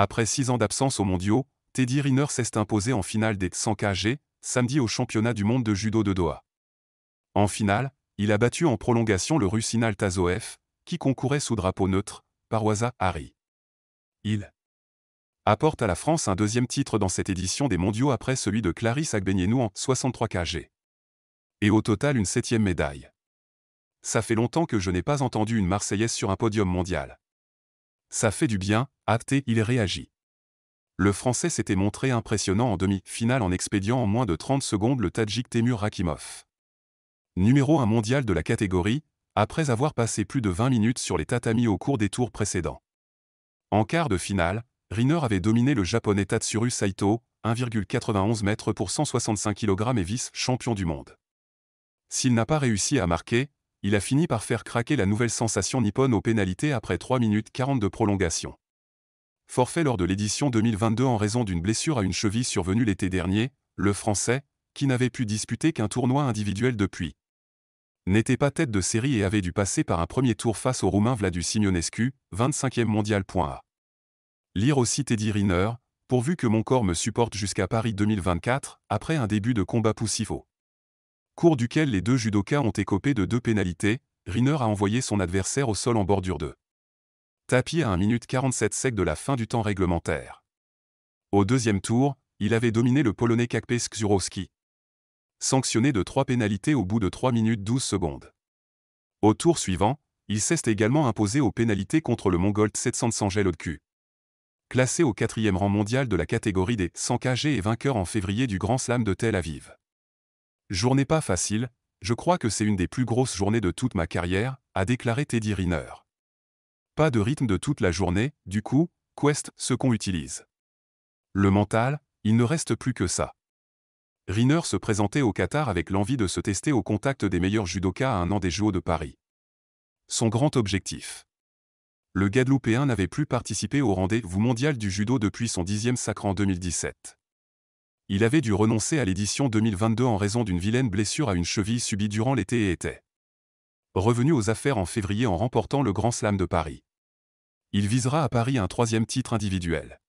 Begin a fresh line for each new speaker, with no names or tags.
Après six ans d'absence aux mondiaux, Teddy Riner s'est imposé en finale des 100 kg, samedi au championnat du monde de judo de Doha. En finale, il a battu en prolongation le russe Inal Tazoev, qui concourait sous drapeau neutre, Parwaza Harry. Il apporte à la France un deuxième titre dans cette édition des mondiaux après celui de Clarisse Agbenienou en 63 kg. Et au total une septième médaille. Ça fait longtemps que je n'ai pas entendu une Marseillaise sur un podium mondial. Ça fait du bien, et il réagit. Le Français s'était montré impressionnant en demi-finale en expédiant en moins de 30 secondes le Tadjik Temur Rakimov. Numéro 1 mondial de la catégorie, après avoir passé plus de 20 minutes sur les tatamis au cours des tours précédents. En quart de finale, Riner avait dominé le japonais Tatsuru Saito, 1,91 m pour 165 kg et vice-champion du monde. S'il n'a pas réussi à marquer, il a fini par faire craquer la nouvelle sensation nippone aux pénalités après 3 minutes 40 de prolongation. Forfait lors de l'édition 2022 en raison d'une blessure à une cheville survenue l'été dernier, le Français, qui n'avait pu disputer qu'un tournoi individuel depuis, n'était pas tête de série et avait dû passer par un premier tour face au Roumain Vladu Simionescu, 25e mondial. Lire aussi Teddy Riner, pourvu que mon corps me supporte jusqu'à Paris 2024, après un début de combat poussifo. Cours duquel les deux judokas ont écopé de deux pénalités, Riner a envoyé son adversaire au sol en bordure 2 tapis à 1 minute 47 sec de la fin du temps réglementaire. Au deuxième tour, il avait dominé le Polonais Kakpe Skzurowski. Sanctionné de 3 pénalités au bout de 3 minutes 12 secondes. Au tour suivant, il s'est également imposé aux pénalités contre le Mongol 700 Sangel Odku. Classé au quatrième rang mondial de la catégorie des 100 kg et vainqueur en février du Grand Slam de Tel Aviv. Journée pas facile, je crois que c'est une des plus grosses journées de toute ma carrière, a déclaré Teddy Riner. Pas de rythme de toute la journée, du coup, Quest, ce qu'on utilise. Le mental, il ne reste plus que ça. Riner se présentait au Qatar avec l'envie de se tester au contact des meilleurs judokas à un an des Jeux de Paris. Son grand objectif. Le Guadeloupéen n'avait plus participé au rendez-vous mondial du judo depuis son dixième sacre en 2017. Il avait dû renoncer à l'édition 2022 en raison d'une vilaine blessure à une cheville subie durant l'été et était revenu aux affaires en février en remportant le Grand Slam de Paris. Il visera à Paris un troisième titre individuel.